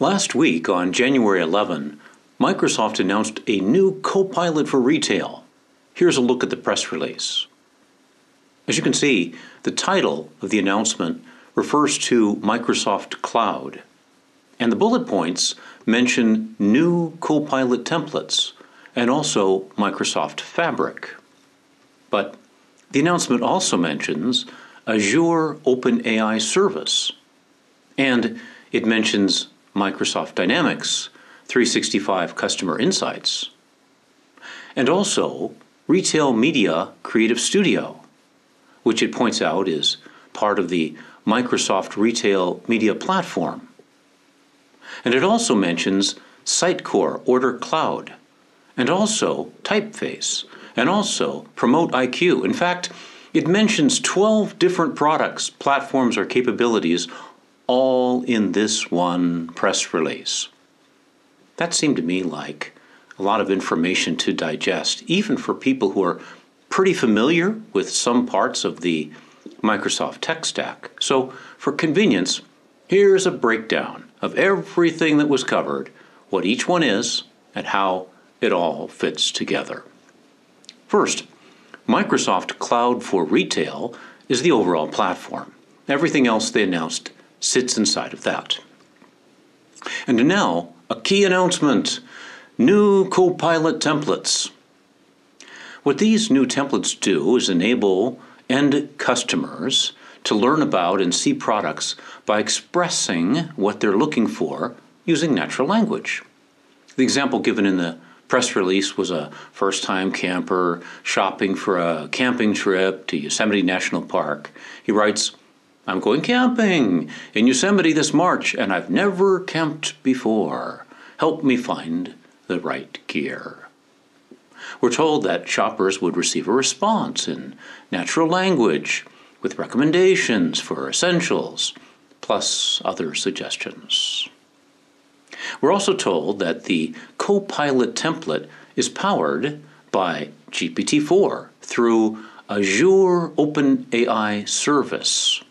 Last week, on January 11, Microsoft announced a new Copilot for retail. Here's a look at the press release. As you can see, the title of the announcement refers to Microsoft Cloud, and the bullet points mention new Copilot templates and also Microsoft Fabric. But the announcement also mentions Azure OpenAI Service, and it mentions Microsoft Dynamics 365 Customer Insights, and also Retail Media Creative Studio, which it points out is part of the Microsoft Retail Media Platform. And it also mentions Sitecore Order Cloud, and also Typeface, and also Promote IQ. In fact, it mentions 12 different products, platforms, or capabilities all in this one press release. That seemed to me like a lot of information to digest, even for people who are pretty familiar with some parts of the Microsoft tech stack. So, for convenience, here's a breakdown of everything that was covered, what each one is, and how it all fits together. First, Microsoft Cloud for Retail is the overall platform. Everything else they announced sits inside of that. And now, a key announcement new Copilot templates. What these new templates do is enable end customers to learn about and see products by expressing what they're looking for using natural language. The example given in the press release was a first time camper shopping for a camping trip to Yosemite National Park. He writes, I'm going camping in Yosemite this March, and I've never camped before. Help me find the right gear. We're told that shoppers would receive a response in natural language with recommendations for essentials, plus other suggestions. We're also told that the Copilot template is powered by GPT 4 through Azure OpenAI Service.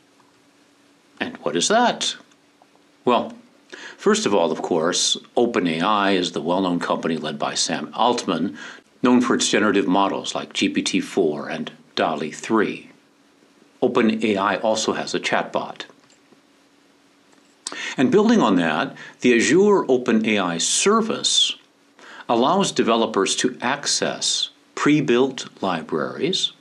And what is that? Well, first of all, of course, OpenAI is the well known company led by Sam Altman, known for its generative models like GPT 4 and DALL-E 3. OpenAI also has a chatbot. And building on that, the Azure OpenAI service allows developers to access pre built libraries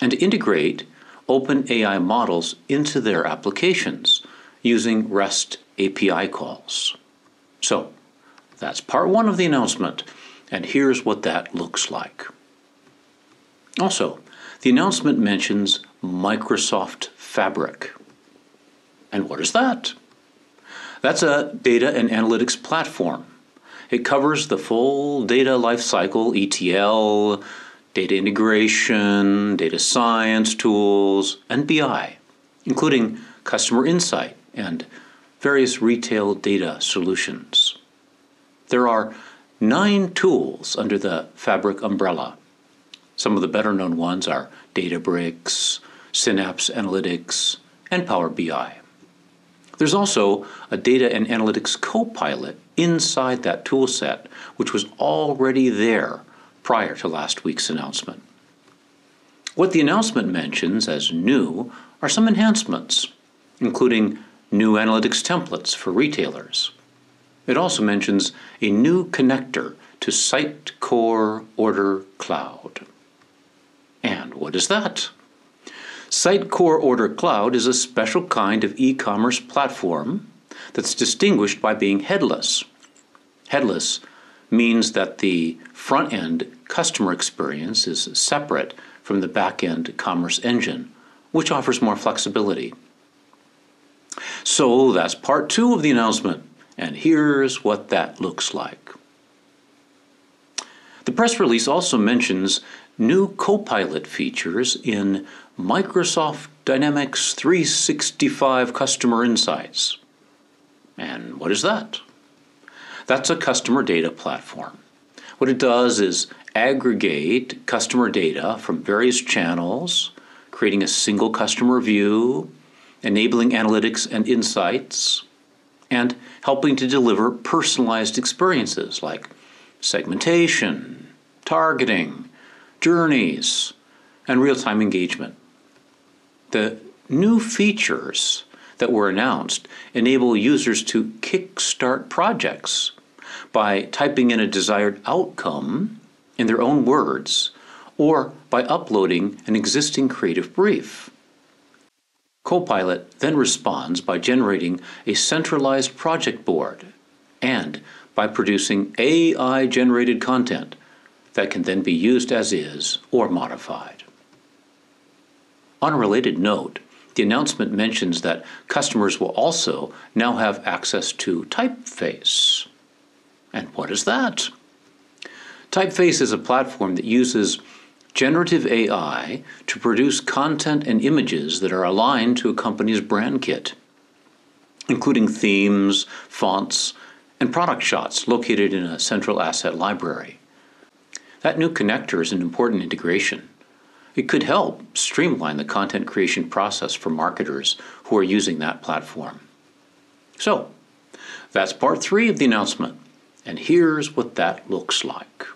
and integrate OpenAI models into their applications using REST API calls. So, that's part one of the announcement, and here's what that looks like. Also, the announcement mentions Microsoft Fabric. And what is that? That's a data and analytics platform. It covers the full data lifecycle, ETL, data integration, data science tools, and BI, including customer insight and various retail data solutions. There are nine tools under the Fabric umbrella. Some of the better known ones are Databricks, Synapse Analytics, and Power BI. There's also a data and analytics co-pilot inside that toolset, which was already there prior to last week's announcement. What the announcement mentions as new are some enhancements, including new analytics templates for retailers. It also mentions a new connector to Sitecore Order Cloud. And what is that? Sitecore Order Cloud is a special kind of e commerce platform that's distinguished by being headless. Headless means that the front end customer experience is separate from the back end commerce engine, which offers more flexibility. So that's part two of the announcement, and here's what that looks like. The press release also mentions new Copilot features in Microsoft Dynamics 365 Customer Insights. And what is that? That's a customer data platform. What it does is aggregate customer data from various channels, creating a single customer view, enabling analytics and insights, and helping to deliver personalized experiences like segmentation, targeting, journeys, and real time engagement. The new features that were announced enable users to kickstart projects by typing in a desired outcome in their own words or by uploading an existing creative brief. Copilot then responds by generating a centralized project board and by producing AI generated content that can then be used as is or modified. On a related note, the announcement mentions that customers will also now have access to Typeface. And what is that? Typeface is a platform that uses generative AI to produce content and images that are aligned to a company's brand kit, including themes, fonts, and product shots located in a central asset library. That new connector is an important integration. It could help streamline the content creation process for marketers who are using that platform. So, that's part three of the announcement, and here's what that looks like.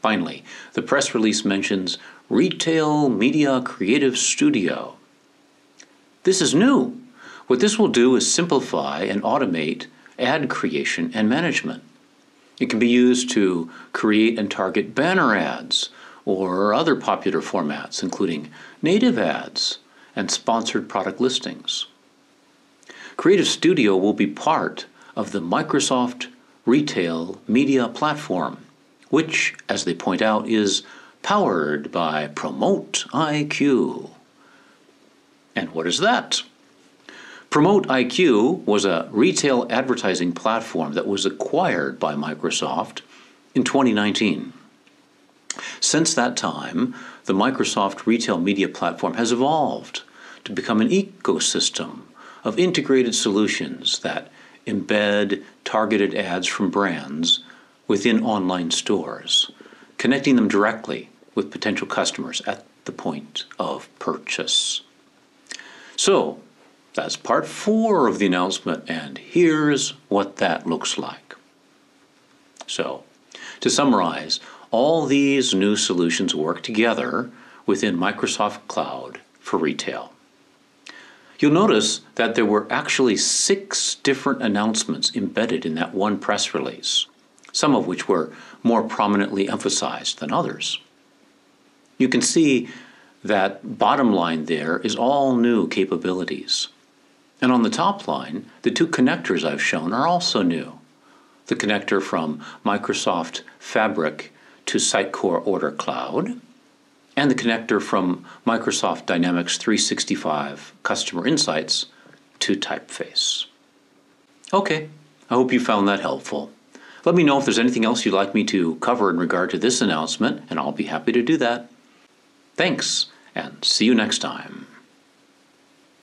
Finally, the press release mentions Retail Media Creative Studio. This is new. What this will do is simplify and automate ad creation and management. It can be used to create and target banner ads or other popular formats, including native ads and sponsored product listings. Creative Studio will be part of the Microsoft Retail Media Platform which, as they point out, is powered by Promote IQ. And what is that? Promote IQ was a retail advertising platform that was acquired by Microsoft in 2019. Since that time, the Microsoft Retail Media Platform has evolved to become an ecosystem of integrated solutions that embed targeted ads from brands within online stores, connecting them directly with potential customers at the point of purchase. So, that's part four of the announcement, and here's what that looks like. So, to summarize, all these new solutions work together within Microsoft Cloud for retail. You'll notice that there were actually six different announcements embedded in that one press release some of which were more prominently emphasized than others. You can see that bottom line there is all new capabilities. And on the top line, the two connectors I've shown are also new. The connector from Microsoft Fabric to Sitecore Order Cloud, and the connector from Microsoft Dynamics 365 Customer Insights to Typeface. Okay, I hope you found that helpful. Let me know if there's anything else you'd like me to cover in regard to this announcement, and I'll be happy to do that. Thanks, and see you next time.